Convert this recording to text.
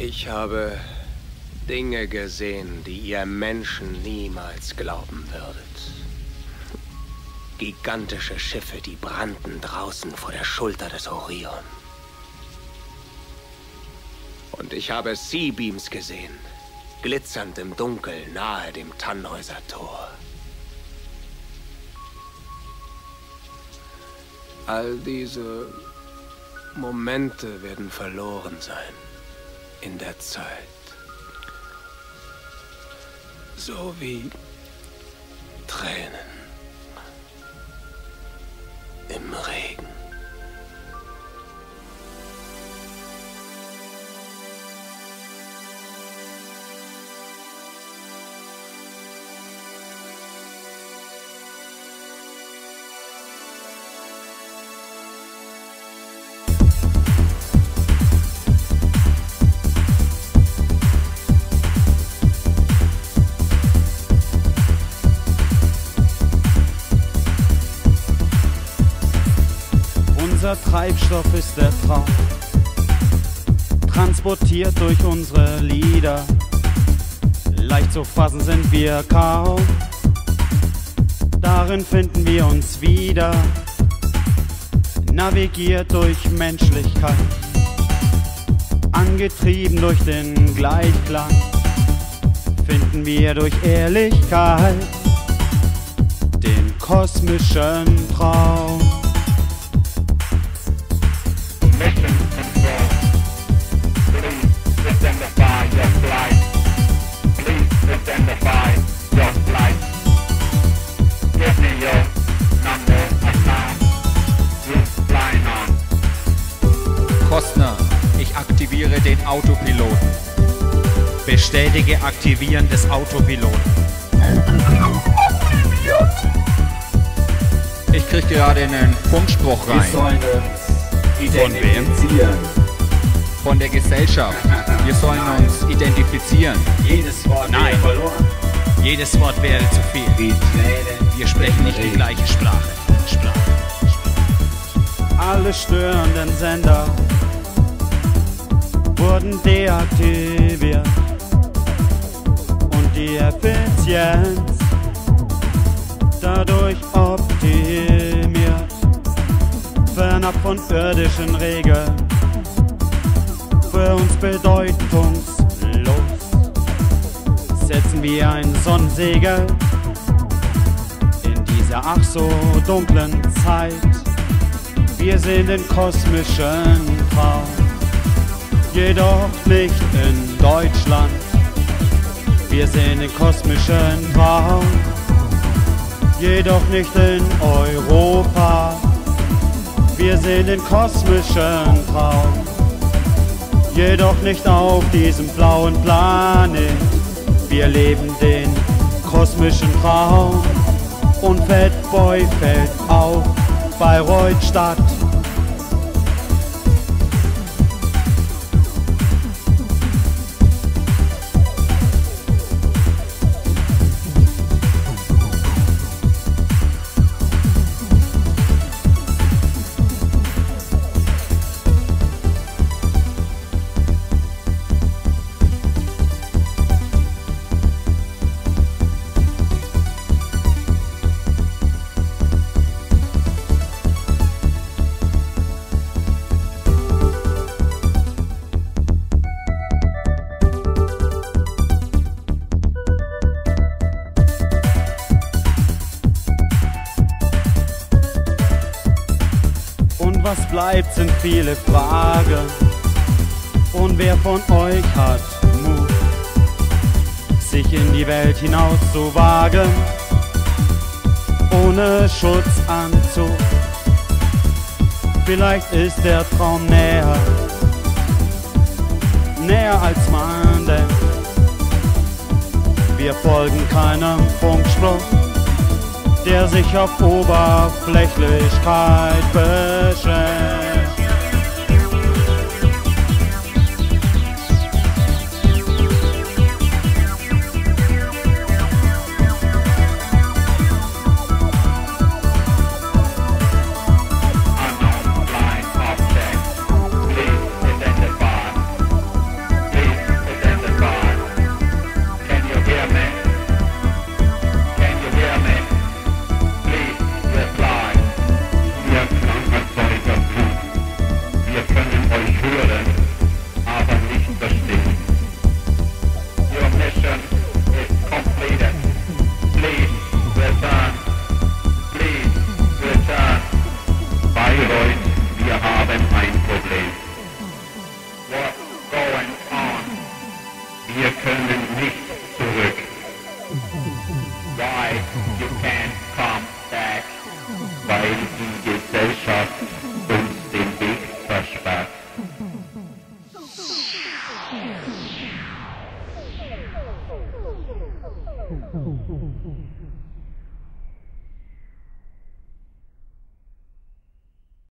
Ich habe Dinge gesehen, die ihr Menschen niemals glauben würdet. Gigantische Schiffe, die brannten draußen vor der Schulter des Orion. Und ich habe Seabeams gesehen, glitzernd im Dunkel nahe dem Tannhäuser Tor. All diese Momente werden verloren sein in der Zeit. So wie Tränen Unser Treibstoff ist der Traum, transportiert durch unsere Lieder. Leicht zu fassen sind wir kaum, darin finden wir uns wieder. Navigiert durch Menschlichkeit, angetrieben durch den Gleichklang, finden wir durch Ehrlichkeit den kosmischen Traum. Aktiviere den Autopiloten. Bestätige Aktivieren des Autopiloten. Ich krieg gerade einen Funkspruch rein. Von wem? Von der Gesellschaft. Wir sollen uns identifizieren. Jedes Wort Nein. wäre verloren. Jedes Wort wäre zu viel. Wir sprechen nicht die gleiche Sprache. Sprache. Alle störenden Sender wurden deaktiviert Von irdischen Regeln, für uns bedeutungslos, setzen wir ein Sonnensegel in dieser ach so dunklen Zeit. Wir sehen den kosmischen Traum, jedoch nicht in Deutschland. Wir sehen den kosmischen Traum, jedoch nicht in Europa. Wir sehen den kosmischen Traum, jedoch nicht auf diesem blauen Planet. Wir leben den kosmischen Traum und Fatboy fällt auf Bayreuth Stadt. Bleibt, sind viele Fragen. Und wer von euch hat Mut, sich in die Welt hinaus zu wagen, ohne Schutzanzug? Vielleicht ist der Traum näher, näher als man denkt. Wir folgen keinem Funkspruch der sich auf Oberflächlichkeit beschränkt. why you can't come back. Why you get so den Weg versperrt. Oh, oh, oh, oh.